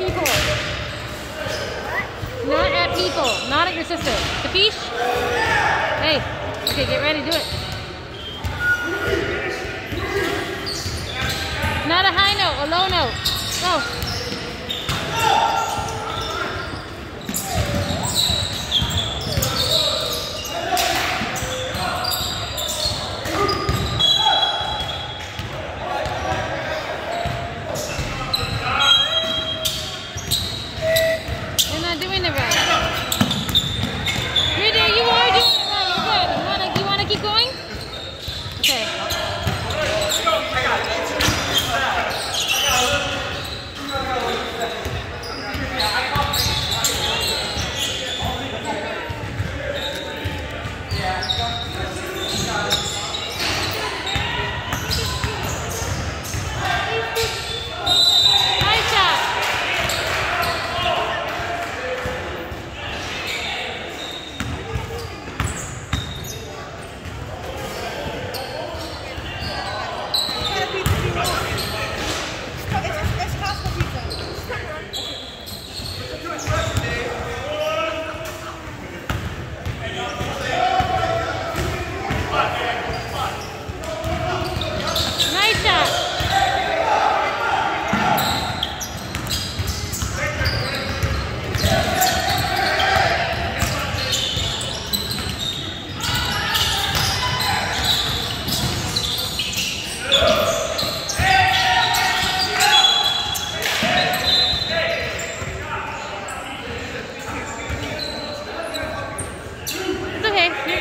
people. Not at people. Not at your sister. Capiche? Hey. Okay, get ready. Do it. Not a high note, a low note. Go.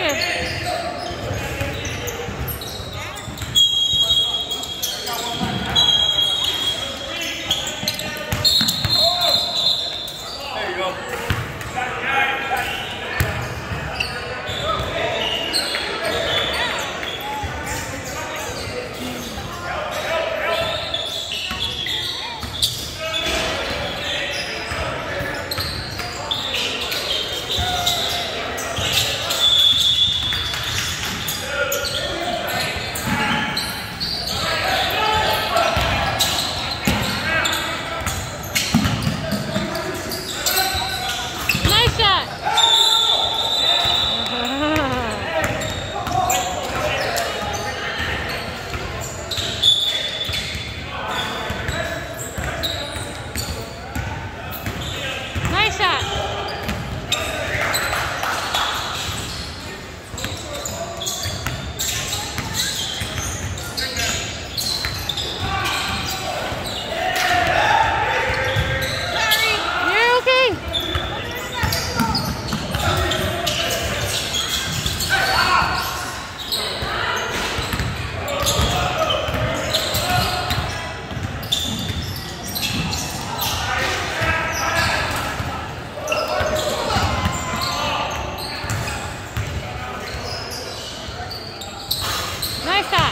Yes. Nice time.